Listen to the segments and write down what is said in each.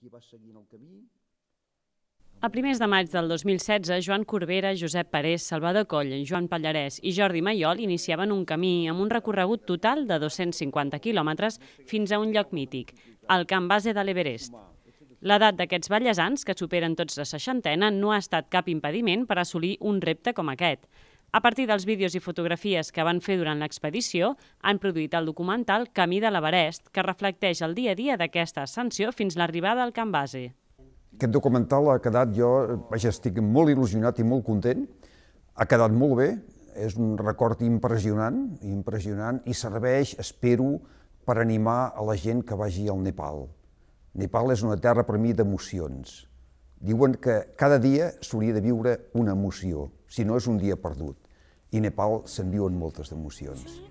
qui va seguint el camí. A primers de maig del 2016, Joan Corbera, Josep Parés, Salvador Coll, Joan Pallarès i Jordi Maiol iniciaven un camí amb un recorregut total de 250 quilòmetres fins a un lloc mític, el camp base de l'Everest. L'edat d'aquests ballesans, que superen tots la seixantena, no ha estat cap impediment per assolir un repte com aquest. A partir dels vídeos i fotografies que van fer durant l'expedició, han produït el documental Camí de l'Everest, que reflecteix el dia a dia d'aquesta ascensió fins l'arribada al camp base. Aquest documental ha quedat, jo estic molt il·lusionat i molt content, ha quedat molt bé, és un record impressionant, impressionant, i serveix, espero, per animar a la gent que vagi al Nepal. Nepal és una terra per mi d'emocions. Diuen que cada dia s'hauria de viure una emoció, si no és un dia perdut. I Nepal se'n viuen moltes d'emocions.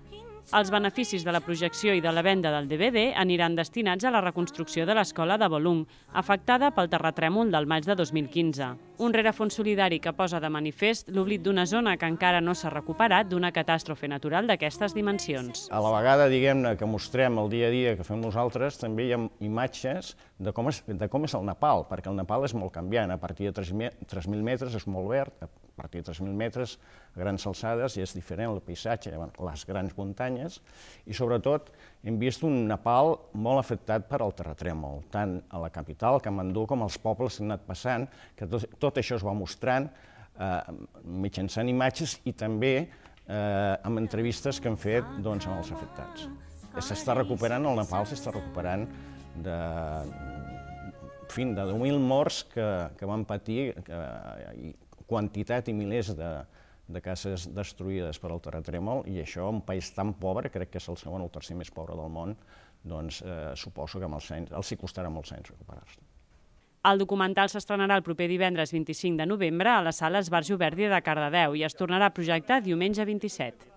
Els beneficis de la projecció i de la venda del DVD aniran destinats a la reconstrucció de l'escola de Volum, afectada pel terratrèmol del maig de 2015. Un rerefons solidari que posa de manifest l'oblit d'una zona que encara no s'ha recuperat d'una catàstrofe natural d'aquestes dimensions. A la vegada, diguem-ne, que mostrem el dia a dia que fem nosaltres, també hi ha imatges de com és, de com és el Nepal, perquè el Nepal és molt canviant. A partir de 3.000 metres és molt verd, partir de 3.000 metres grans alçades i és diferent el paisatge, les grans muntanyes, i sobretot hem vist un Nepal molt afectat per al terratrèmol, tant a la capital, Kamandú, com als pobles que han anat passant, que tot, tot això es va mostrant eh, mitjançant imatges i també eh, amb entrevistes que han fet doncs, amb els afectats. S'està recuperant, el Nepal s'està recuperant de, fin, de 10.000 morts que, que van patir que, i quantitat i milers de, de cases destruïdes per al terratrèmol i això, un país tan pobre, crec que és el segon o el tercer més pobre del món, doncs eh, suposo que amb els anys, els hi costarà molts anys recuperar-se. El documental s'estrenarà el proper divendres 25 de novembre a la sala Esbarjo Verdi de Cardedeu i es tornarà a projectar diumenge 27.